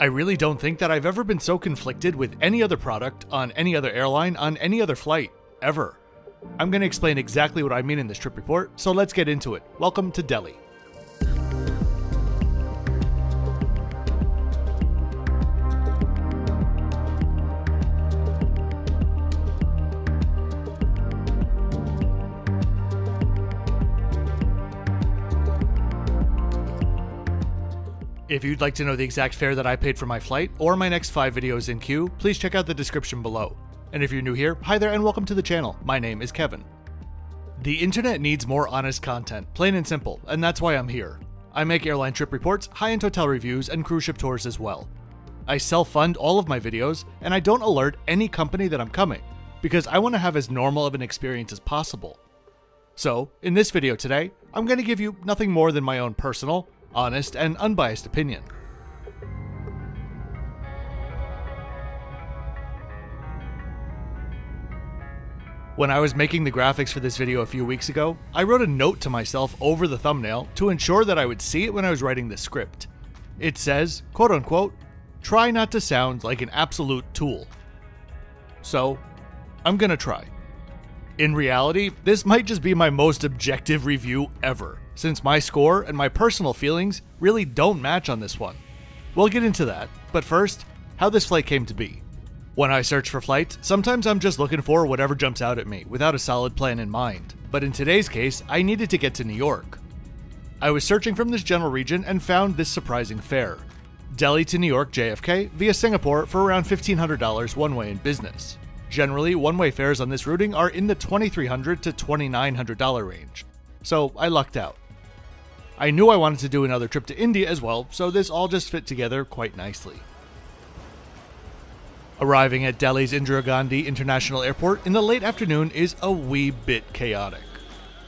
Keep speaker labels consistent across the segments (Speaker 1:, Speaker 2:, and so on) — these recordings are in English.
Speaker 1: I really don't think that I've ever been so conflicted with any other product on any other airline on any other flight, ever. I'm going to explain exactly what I mean in this trip report, so let's get into it. Welcome to Delhi. If you'd like to know the exact fare that I paid for my flight or my next five videos in queue, please check out the description below. And if you're new here, hi there and welcome to the channel. My name is Kevin. The internet needs more honest content, plain and simple, and that's why I'm here. I make airline trip reports, high-end hotel reviews, and cruise ship tours as well. I self-fund all of my videos, and I don't alert any company that I'm coming, because I want to have as normal of an experience as possible. So, in this video today, I'm going to give you nothing more than my own personal, honest, and unbiased opinion. When I was making the graphics for this video a few weeks ago, I wrote a note to myself over the thumbnail to ensure that I would see it when I was writing the script. It says, quote unquote, try not to sound like an absolute tool. So, I'm gonna try. In reality, this might just be my most objective review ever, since my score and my personal feelings really don't match on this one. We'll get into that, but first, how this flight came to be. When I search for flights, sometimes I'm just looking for whatever jumps out at me without a solid plan in mind, but in today's case, I needed to get to New York. I was searching from this general region and found this surprising fare Delhi to New York JFK via Singapore for around $1,500 one way in business. Generally, one way fares on this routing are in the 2,300 to $2,900 range, so I lucked out. I knew I wanted to do another trip to India as well, so this all just fit together quite nicely. Arriving at Delhi's Indira Gandhi International Airport in the late afternoon is a wee bit chaotic.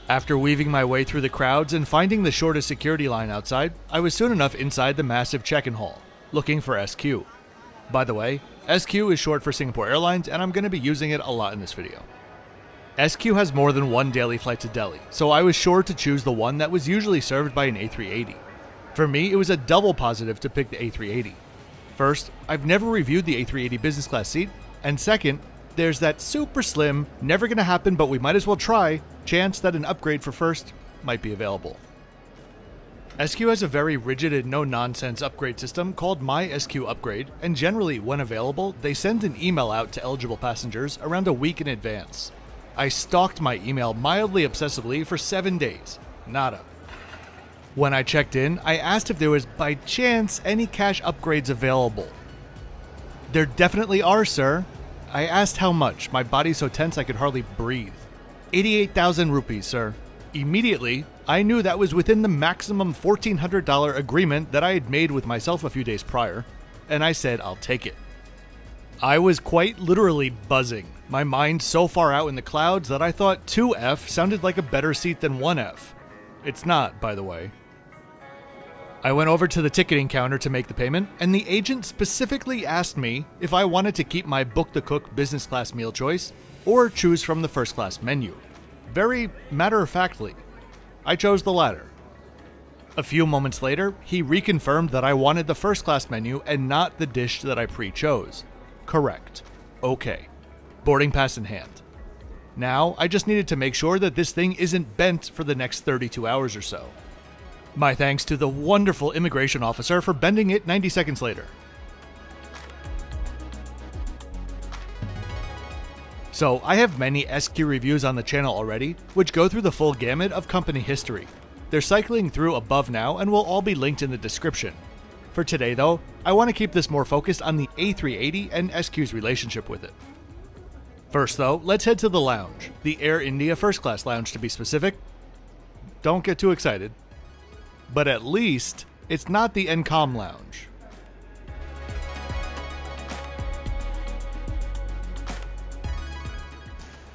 Speaker 1: After weaving my way through the crowds and finding the shortest security line outside, I was soon enough inside the massive check in hall, looking for SQ. By the way, SQ is short for Singapore Airlines, and I'm going to be using it a lot in this video. SQ has more than one daily flight to Delhi, so I was sure to choose the one that was usually served by an A380. For me, it was a double positive to pick the A380. First, I've never reviewed the A380 business class seat, and second, there's that super slim, never gonna happen but we might as well try chance that an upgrade for first might be available. SQ has a very rigid and no nonsense upgrade system called My SQ Upgrade, and generally, when available, they send an email out to eligible passengers around a week in advance. I stalked my email mildly obsessively for seven days. Nada. When I checked in, I asked if there was by chance any cash upgrades available. There definitely are, sir. I asked how much, my body so tense I could hardly breathe. 88,000 rupees, sir. Immediately, I knew that was within the maximum $1,400 agreement that I had made with myself a few days prior, and I said I'll take it. I was quite literally buzzing, my mind so far out in the clouds that I thought 2F sounded like a better seat than 1F. It's not, by the way. I went over to the ticketing counter to make the payment, and the agent specifically asked me if I wanted to keep my Book the Cook business class meal choice or choose from the first class menu. Very matter of factly. I chose the latter. A few moments later, he reconfirmed that I wanted the first class menu and not the dish that I pre chose. Correct. Okay. Boarding pass in hand. Now, I just needed to make sure that this thing isn't bent for the next 32 hours or so. My thanks to the wonderful immigration officer for bending it 90 seconds later. So, I have many SQ reviews on the channel already, which go through the full gamut of company history. They're cycling through above now and will all be linked in the description. For today, though, I want to keep this more focused on the A380 and SQ's relationship with it. First, though, let's head to the lounge, the Air India First Class Lounge to be specific. Don't get too excited. But at least, it's not the Encalm Lounge.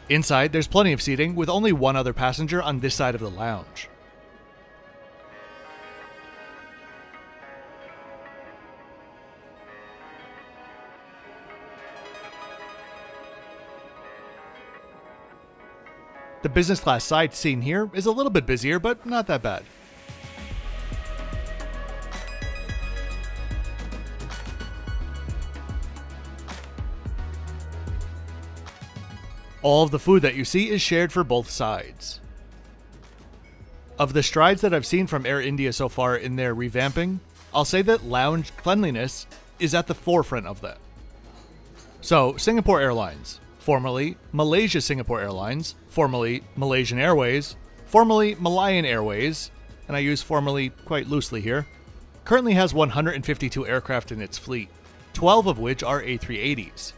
Speaker 1: Inside, there's plenty of seating, with only one other passenger on this side of the lounge. The business class side seen here is a little bit busier, but not that bad. All of the food that you see is shared for both sides. Of the strides that I've seen from Air India so far in their revamping, I'll say that lounge cleanliness is at the forefront of that. So, Singapore Airlines, formerly Malaysia Singapore Airlines, formerly Malaysian Airways, formerly Malayan Airways, and I use formerly quite loosely here, currently has 152 aircraft in its fleet, 12 of which are A380s.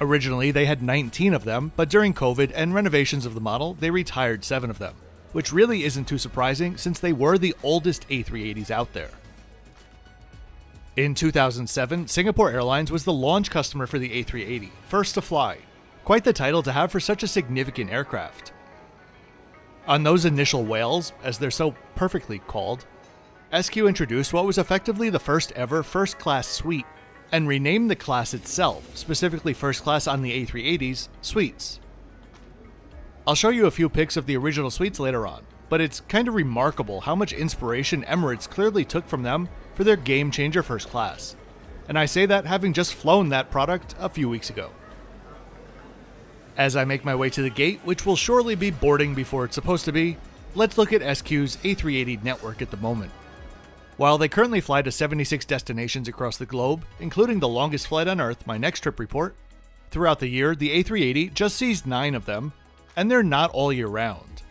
Speaker 1: Originally, they had 19 of them, but during COVID and renovations of the model, they retired 7 of them, which really isn't too surprising since they were the oldest A380s out there. In 2007, Singapore Airlines was the launch customer for the A380, first to fly. Quite the title to have for such a significant aircraft. On those initial whales, as they're so perfectly called, SQ introduced what was effectively the first ever first class suite and renamed the class itself, specifically first class on the A380s, suites. I'll show you a few pics of the original suites later on, but it's kind of remarkable how much inspiration Emirates clearly took from them for their game changer first class. And I say that having just flown that product a few weeks ago. As I make my way to the gate, which will surely be boarding before it's supposed to be, let's look at SQ's A380 network at the moment. While they currently fly to 76 destinations across the globe, including the longest flight on Earth, my next trip report, throughout the year, the A380 just sees 9 of them, and they're not all year round.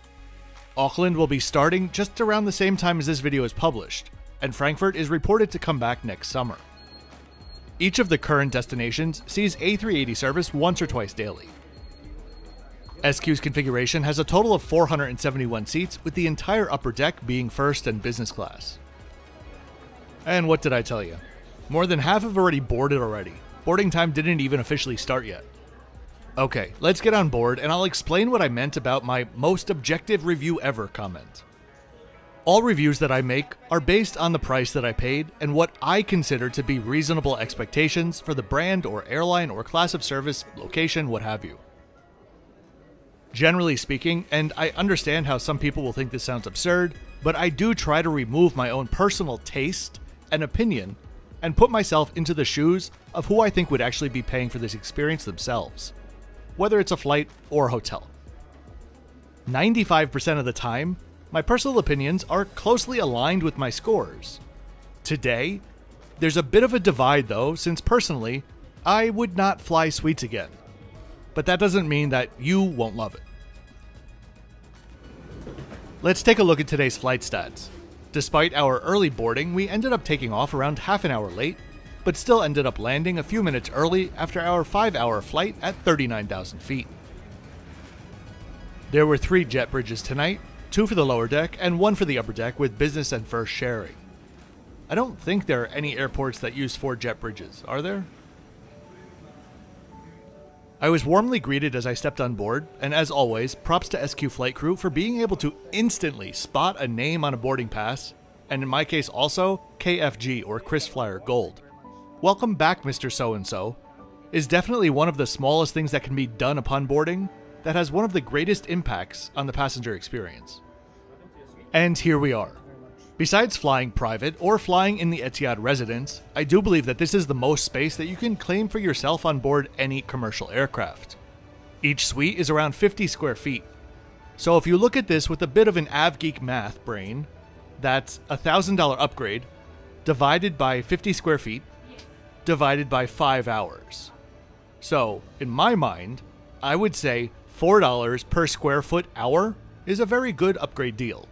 Speaker 1: Auckland will be starting just around the same time as this video is published, and Frankfurt is reported to come back next summer. Each of the current destinations sees A380 service once or twice daily. SQ's configuration has a total of 471 seats, with the entire upper deck being first and business class. And what did I tell you? More than half have already boarded already. Boarding time didn't even officially start yet. Okay, let's get on board and I'll explain what I meant about my most objective review ever comment. All reviews that I make are based on the price that I paid and what I consider to be reasonable expectations for the brand or airline or class of service, location, what have you. Generally speaking, and I understand how some people will think this sounds absurd, but I do try to remove my own personal taste and opinion and put myself into the shoes of who I think would actually be paying for this experience themselves, whether it's a flight or a hotel. 95% of the time, my personal opinions are closely aligned with my scores. Today, there's a bit of a divide though, since personally, I would not fly suites again. But that doesn't mean that you won't love it. Let's take a look at today's flight stats. Despite our early boarding, we ended up taking off around half an hour late, but still ended up landing a few minutes early after our 5 hour flight at 39,000 feet. There were three jet bridges tonight, two for the lower deck, and one for the upper deck with business and first sharing. I don't think there are any airports that use four jet bridges, are there? I was warmly greeted as I stepped on board, and as always, props to SQ flight crew for being able to instantly spot a name on a boarding pass, and in my case also, KFG or KrisFlyer Gold. Welcome back, Mr. So and so, is definitely one of the smallest things that can be done upon boarding, that has one of the greatest impacts on the passenger experience. And here we are. Besides flying private or flying in the Etihad residence, I do believe that this is the most space that you can claim for yourself on board any commercial aircraft. Each suite is around 50 square feet. So if you look at this with a bit of an AvGeek math brain, that's a $1,000 upgrade divided by 50 square feet divided by 5 hours. So, in my mind, I would say $4 per square foot hour is a very good upgrade deal.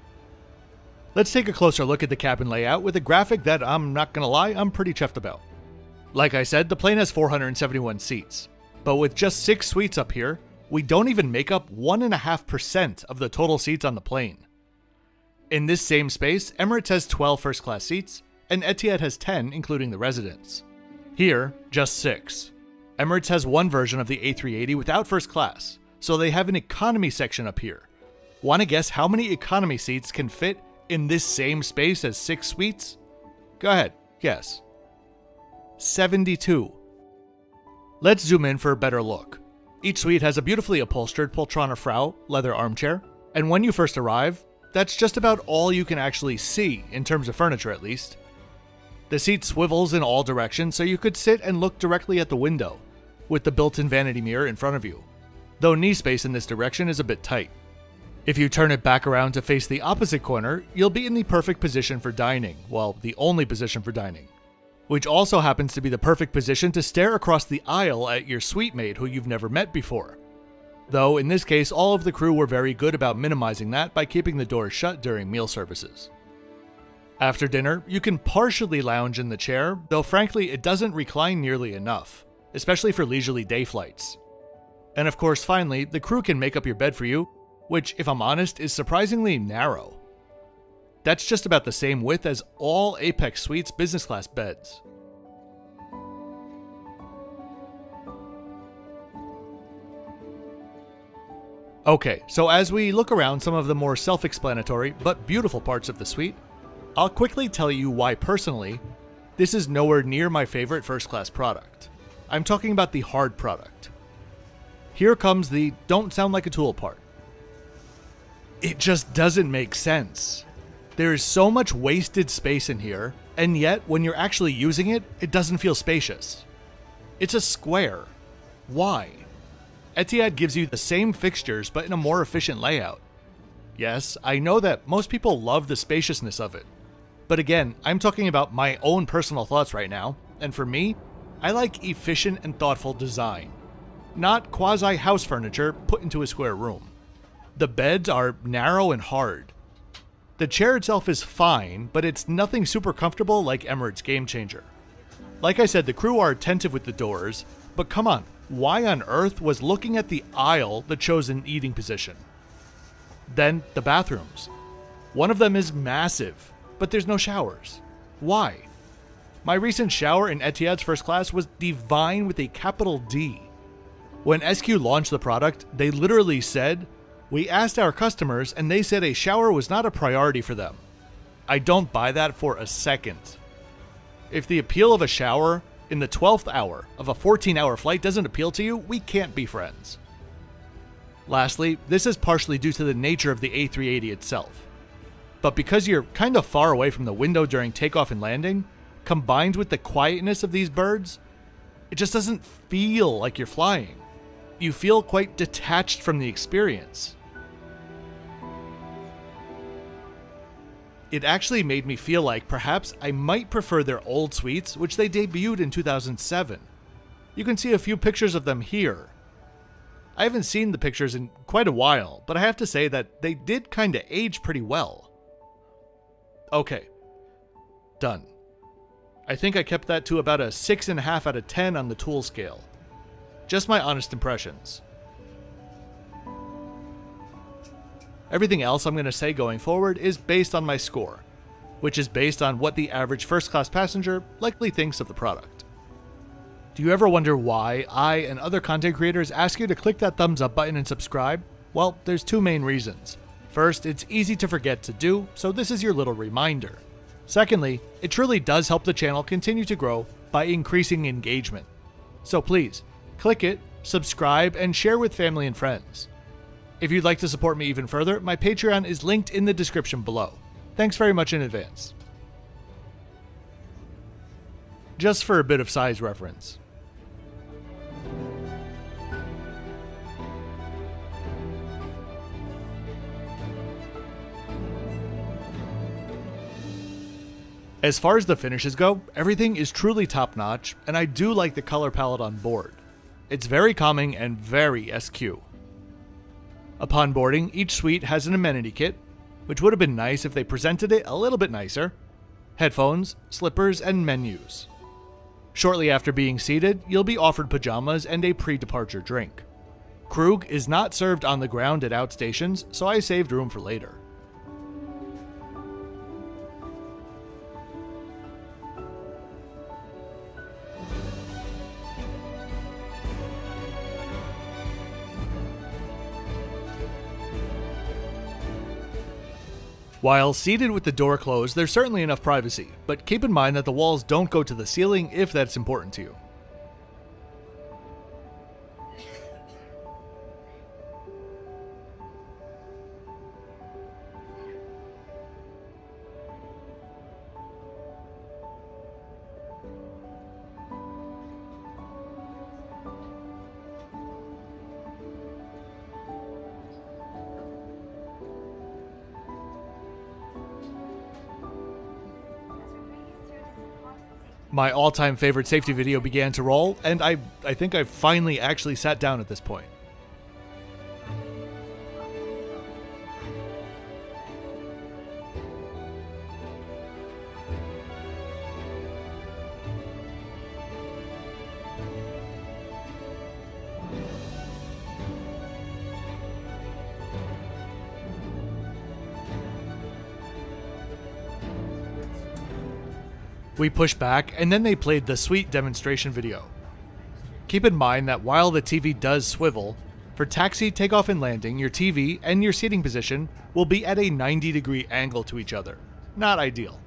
Speaker 1: Let's take a closer look at the cabin layout with a graphic that I'm not gonna lie, I'm pretty chuffed about. Like I said, the plane has 471 seats, but with just 6 suites up here, we don't even make up 1.5% of the total seats on the plane. In this same space, Emirates has 12 first class seats, and Etihad has 10, including the residence. Here, just 6. Emirates has one version of the A380 without first class, so they have an economy section up here. Want to guess how many economy seats can fit in this same space as six suites? Go ahead, guess. 72. Let's zoom in for a better look. Each suite has a beautifully upholstered Poltrona Frau leather armchair, and when you first arrive, that's just about all you can actually see, in terms of furniture at least. The seat swivels in all directions so you could sit and look directly at the window, with the built in vanity mirror in front of you. though knee space in this direction is a bit tight. If you turn it back around to face the opposite corner, you'll be in the perfect position for dining, well, the only position for dining. Which also happens to be the perfect position to stare across the aisle at your suite mate who you've never met before. Though, in this case, all of the crew were very good about minimizing that by keeping the doors shut during meal services. After dinner, you can partially lounge in the chair, though frankly, it doesn't recline nearly enough, especially for leisurely day flights. And of course, finally, the crew can make up your bed for you, which, if I'm honest, is surprisingly narrow. That's just about the same width as all Apex Suites business class beds. Okay, so as we look around some of the more self explanatory but beautiful parts of the suite, I'll quickly tell you why personally, this is nowhere near my favorite first class product. I'm talking about the hard product. Here comes the don't sound like a tool part. It just doesn't make sense. There is so much wasted space in here, and yet when you're actually using it, it doesn't feel spacious. It's a square. Why? Etihad gives you the same fixtures but in a more efficient layout. Yes, I know that most people love the spaciousness of it. But again, I'm talking about my own personal thoughts right now, and for me, I like efficient and thoughtful design, not quasi house furniture put into a square room. The beds are narrow and hard. The chair itself is fine, but it's nothing super comfortable like Emirates Game Changer. Like I said, the crew are attentive with the doors, but come on, why on earth was looking at the aisle the chosen eating position? Then the bathrooms. One of them is massive, but there's no showers. Why? My recent shower in Etihad's first class was divine with a capital D. When SQ launched the product, they literally said, We asked our customers and they said a shower was not a priority for them. I don't buy that for a second. If the appeal of a shower in the 12th hour of a 14 hour flight doesn't appeal to you, we can't be friends. Lastly, this is partially due to the nature of the A380 itself but because you're kind of far away from the window during takeoff and landing, combined with the quietness of these birds, it just doesn't feel like you're flying. You feel quite detached from the experience. It actually made me feel like perhaps I might prefer their old suites, which they debuted in 2007. You can see a few pictures of them here. I haven't seen the pictures in quite a while, but I have to say that they did kinda age pretty well. Okay. Done. I think I kept that to about a 6.5 out of 10 on the tool scale. Just my honest impressions. Everything else I'm going to say going forward is based on my score, which is based on what the average first class passenger likely thinks of the product. Do you ever wonder why I and other content creators ask you to click that thumbs up button and subscribe? Well, there's two main reasons. First, it's easy to forget to do, so this is your little reminder. Secondly, it truly does help the channel continue to grow by increasing engagement. So please, click it, subscribe, and share with family and friends. If you'd like to support me even further, my Patreon is linked in the description below. Thanks very much in advance. Just for a bit of size reference. As far as the finishes go, everything is truly top notch, and I do like the color palette on board. It's very calming and very SQ. Upon boarding, each suite has an amenity kit, which would have been nice if they presented it a little bit nicer headphones, slippers, and menus. Shortly after being seated, you'll be offered pajamas and a pre departure drink. Krug is not served on the ground at outstations, so I saved room for later. While seated with the door closed, there's certainly enough privacy, but keep in mind that the walls don't go to the ceiling if that's important to you. My all time favorite safety video began to roll, and I, I think I finally actually sat down at this point. We pushed back, and then they played the suite demonstration video. Keep in mind that while the TV does swivel, for taxi takeoff and landing, your TV and your seating position will be at a 90 degree angle to each other. Not ideal.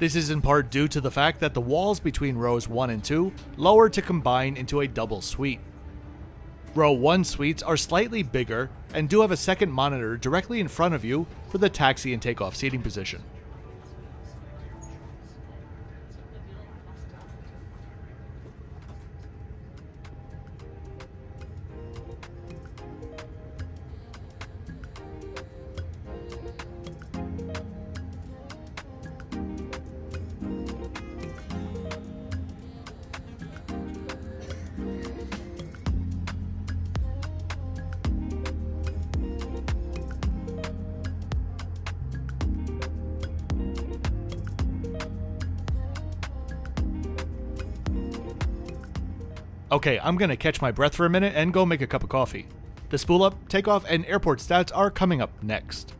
Speaker 1: This is in part due to the fact that the walls between rows 1 and 2 lower to combine into a double suite. Row 1 suites are slightly bigger and do have a second monitor directly in front of you for the taxi and takeoff seating position. Okay, I'm gonna catch my breath for a minute and go make a cup of coffee. The spool up, takeoff, and airport stats are coming up next.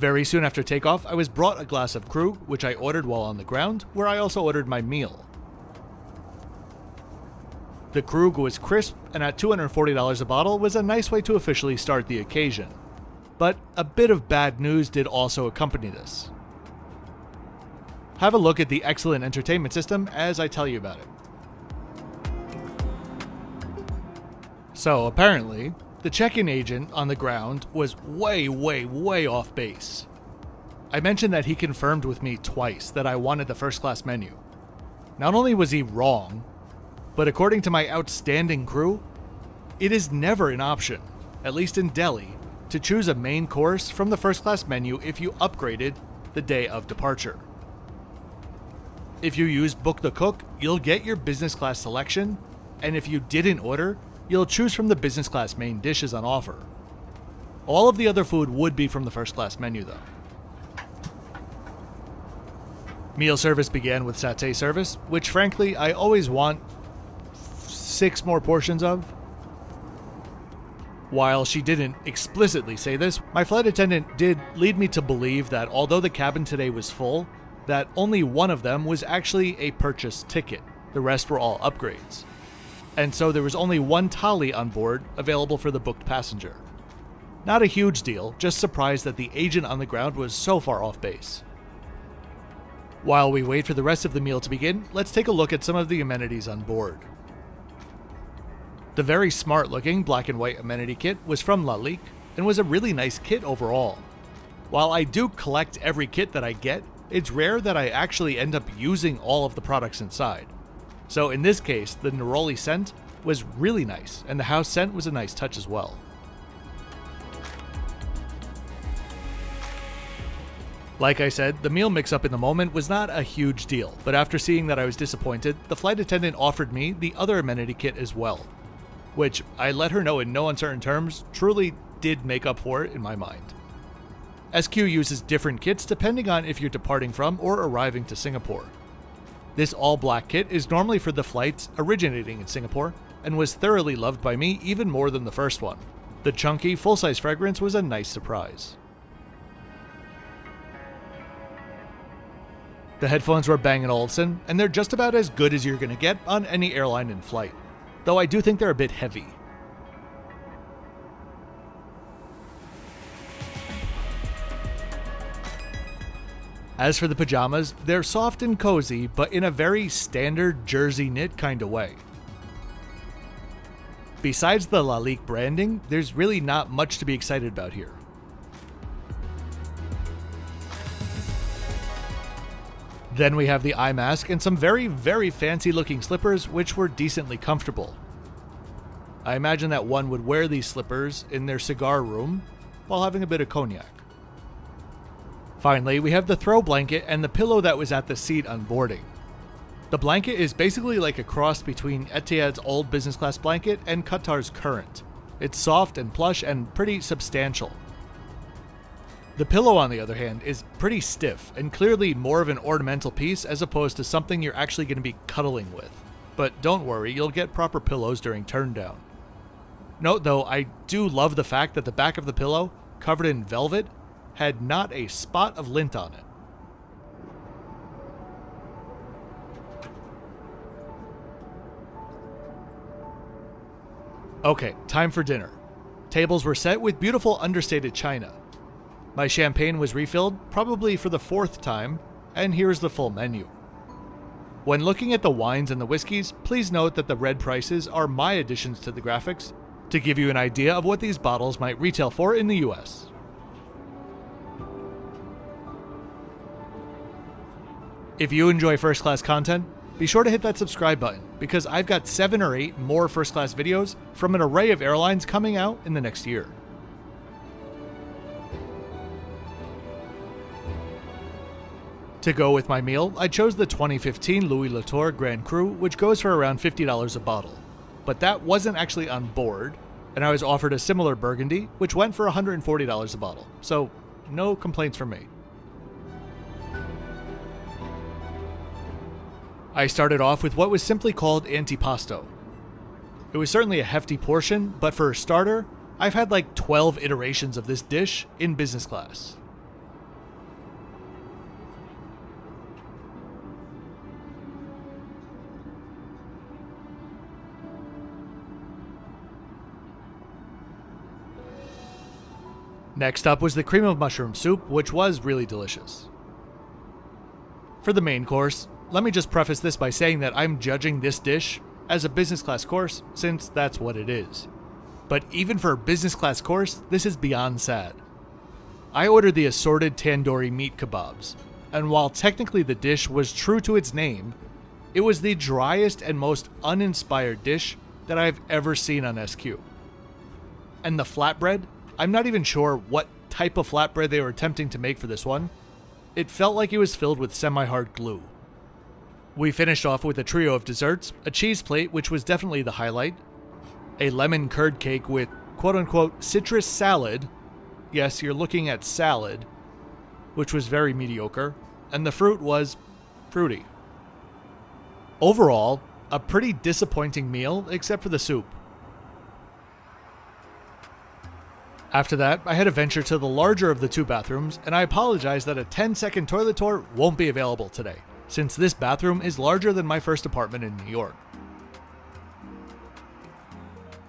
Speaker 1: Very soon after takeoff, I was brought a glass of Krug, which I ordered while on the ground, where I also ordered my meal. The Krug was crisp, and at $240 a bottle was a nice way to officially start the occasion. But a bit of bad news did also accompany this. Have a look at the excellent entertainment system as I tell you about it. So, apparently, the check-in agent on the ground was way, way, way off base. I mentioned that he confirmed with me twice that I wanted the first class menu. Not only was he wrong, but according to my outstanding crew, it is never an option, at least in Delhi, to choose a main course from the first class menu if you upgraded the day of departure. If you use Book the Cook, you'll get your business class selection, and if you didn't order, You'll choose from the business class main dishes on offer. All of the other food would be from the first class menu, though. Meal service began with satay service, which frankly I always want six more portions of. While she didn't explicitly say this, my flight attendant did lead me to believe that although the cabin today was full, that only one of them was actually a purchase ticket. The rest were all upgrades and so there was only one thali on board available for the booked passenger. Not a huge deal, just surprised that the agent on the ground was so far off base. While we wait for the rest of the meal to begin, let's take a look at some of the amenities on board. The very smart looking black and white amenity kit was from Lalique, and was a really nice kit overall. While I do collect every kit that I get, it's rare that I actually end up using all of the products inside. So in this case, the Neroli scent was really nice, and the house scent was a nice touch as well. Like I said, the meal mix up in the moment was not a huge deal, but after seeing that I was disappointed, the flight attendant offered me the other amenity kit as well. Which I let her know in no uncertain terms truly did make up for it in my mind. SQ uses different kits depending on if you're departing from or arriving to Singapore. This all black kit is normally for the flights originating in Singapore and was thoroughly loved by me even more than the first one. The chunky, full size fragrance was a nice surprise. The headphones were Bang & Olufsen, and they're just about as good as you're going to get on any airline in flight, though I do think they're a bit heavy. As for the pajamas, they're soft and cozy, but in a very standard jersey knit kind of way. Besides the Lalique branding, there's really not much to be excited about here. Then we have the eye mask and some very, very fancy looking slippers, which were decently comfortable. I imagine that one would wear these slippers in their cigar room while having a bit of cognac. Finally, we have the throw blanket and the pillow that was at the seat on boarding. The blanket is basically like a cross between Etihad's old business class blanket and Qatar's current. It's soft and plush and pretty substantial. The pillow, on the other hand, is pretty stiff and clearly more of an ornamental piece as opposed to something you're actually going to be cuddling with. But don't worry, you'll get proper pillows during turn down. Note though, I do love the fact that the back of the pillow, covered in velvet, had not a spot of lint on it. Okay, time for dinner. Tables were set with beautiful understated china. My champagne was refilled, probably for the fourth time, and here's the full menu. When looking at the wines and the whiskeys, please note that the red prices are my additions to the graphics to give you an idea of what these bottles might retail for in the US. If you enjoy first class content, be sure to hit that subscribe button because I've got 7 or 8 more first class videos from an array of airlines coming out in the next year. To go with my meal, I chose the 2015 Louis Latour Grand Cru, which goes for around $50 a bottle. But that wasn't actually on board, and I was offered a similar Burgundy, which went for $140 a bottle. So, no complaints from me. I started off with what was simply called antipasto. It was certainly a hefty portion, but for a starter, I've had like 12 iterations of this dish in business class. Next up was the cream of mushroom soup, which was really delicious. For the main course, let me just preface this by saying that I'm judging this dish as a business class course, since that's what it is. But even for a business class course, this is beyond sad. I ordered the assorted tandoori meat kebabs, and while technically the dish was true to its name, it was the driest and most uninspired dish that I've ever seen on SQ. And the flatbread I'm not even sure what type of flatbread they were attempting to make for this one. It felt like it was filled with semi hard glue. We finished off with a trio of desserts, a cheese plate, which was definitely the highlight, a lemon curd cake with quote unquote citrus salad. Yes, you're looking at salad, which was very mediocre, and the fruit was fruity. Overall, a pretty disappointing meal, except for the soup. After that, I had to venture to the larger of the two bathrooms, and I apologize that a 10 second toilet tour won't be available today, since this bathroom is larger than my first apartment in New York.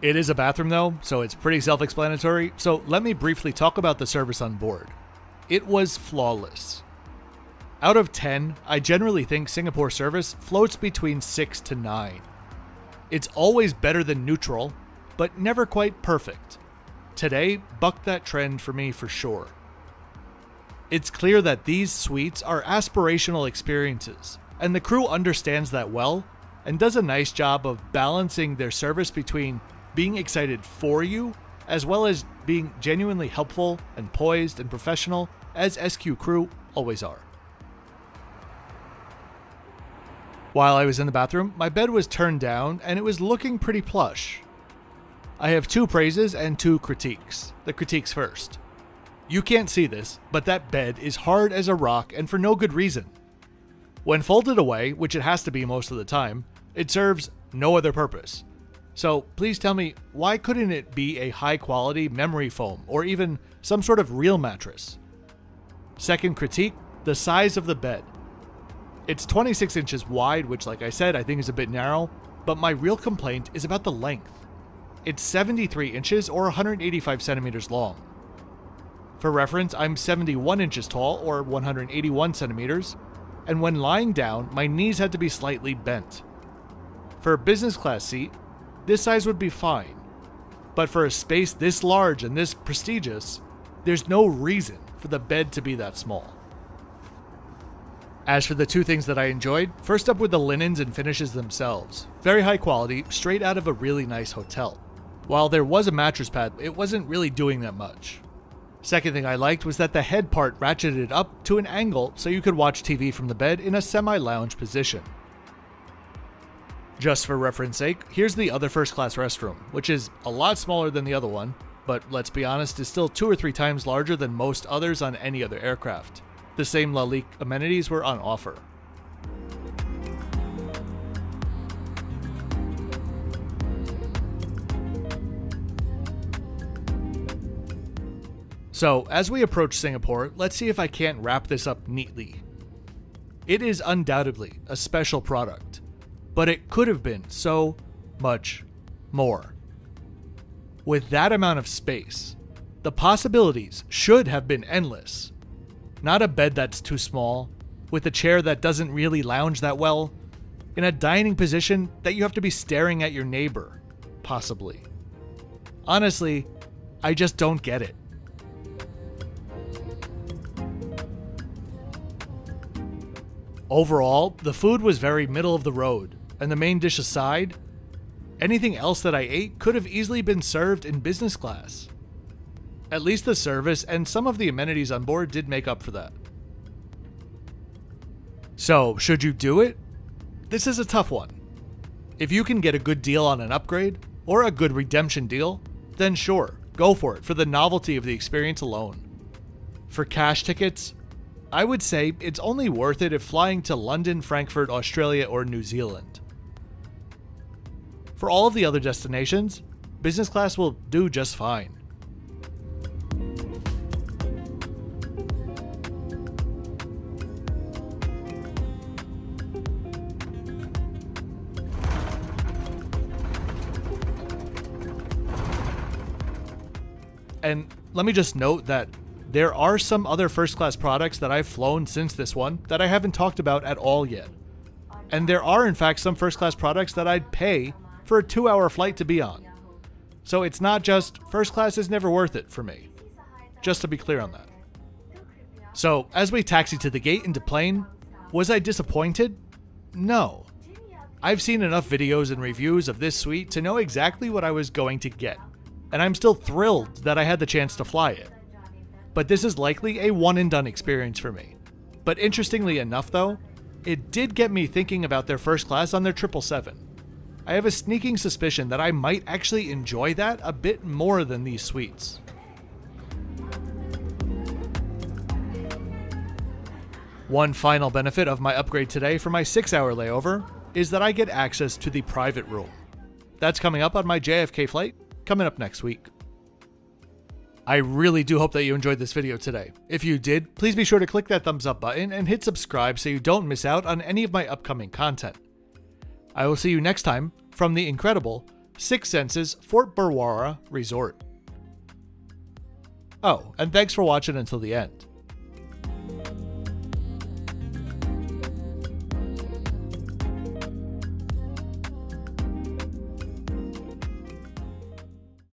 Speaker 1: It is a bathroom though, so it's pretty self explanatory, so let me briefly talk about the service on board. It was flawless. Out of 10, I generally think Singapore service floats between 6 to 9. It's always better than neutral, but never quite perfect. today bucked that trend for me for sure. It's clear that these suites are aspirational experiences, and the crew understands that well and does a nice job of balancing their service between being excited for you as well as being genuinely helpful and poised and professional as SQ crew always are. While I was in the bathroom, my bed was turned down and it was looking pretty plush. I have two praises and two critiques. The critiques first. You can't see this, but that bed is hard as a rock and for no good reason. When folded away, which it has to be most of the time, it serves no other purpose. So please tell me, why couldn't it be a high quality memory foam or even some sort of real mattress? Second critique the size of the bed. It's 26 inches wide, which, like I said, I think is a bit narrow, but my real complaint is about the length. It's 73 inches or 185 centimeters long. For reference, I'm 71 inches tall or 181 centimeters, and when lying down, my knees had to be slightly bent. For a business class seat, this size would be fine. But for a space this large and this prestigious, there's no reason for the bed to be that small. As for the two things that I enjoyed, first up were the linens and finishes themselves. Very high quality, straight out of a really nice hotel. While there was a mattress pad, it wasn't really doing that much. Second thing I liked was that the head part ratcheted up to an angle so you could watch TV from the bed in a semi lounge position. Just for reference sake, here's the other first class restroom, which is a lot smaller than the other one, but let's be honest, is still two or three times larger than most others on any other aircraft. The same Lalique amenities were on offer. So, as we approach Singapore, let's see if I can't wrap this up neatly. It is undoubtedly a special product, but it could have been so much more. With that amount of space, the possibilities should have been endless. Not a bed that's too small, with a chair that doesn't really lounge that well, in a dining position that you have to be staring at your neighbor, possibly. Honestly, I just don't get it. Overall, the food was very middle of the road, and the main dish aside, anything else that I ate could have easily been served in business class. At least the service and some of the amenities on board did make up for that. So, should you do it? This is a tough one. If you can get a good deal on an upgrade, or a good redemption deal, then sure, go for it for the novelty of the experience alone. For cash tickets, I would say it's only worth it if flying to London, Frankfurt, Australia, or New Zealand. For all of the other destinations, business class will do just fine. And let me just note that there are some other first class products that I've flown since this one that I haven't talked about at all yet. And there are, in fact, some first class products that I'd pay for a two hour flight to be on. So it's not just first class is never worth it for me. Just to be clear on that. So, as we taxi to the gate into plane, was I disappointed? No. I've seen enough videos and reviews of this suite to know exactly what I was going to get, and I'm still thrilled that I had the chance to fly it but this is likely a one and done experience for me. But interestingly enough, though, it did get me thinking about their first class on their 777. I have a sneaking suspicion that I might actually enjoy that a bit more than these suites. One final benefit of my upgrade today for my 6 hour layover is that I get access to the private room. That's coming up on my JFK flight, coming up next week. I really do hope that you enjoyed this video today. If you did, please be sure to click that thumbs up button and hit subscribe so you don't miss out on any of my upcoming content. I will see you next time from the incredible Six Senses Fort Barwara Resort. Oh, and thanks for watching until the end.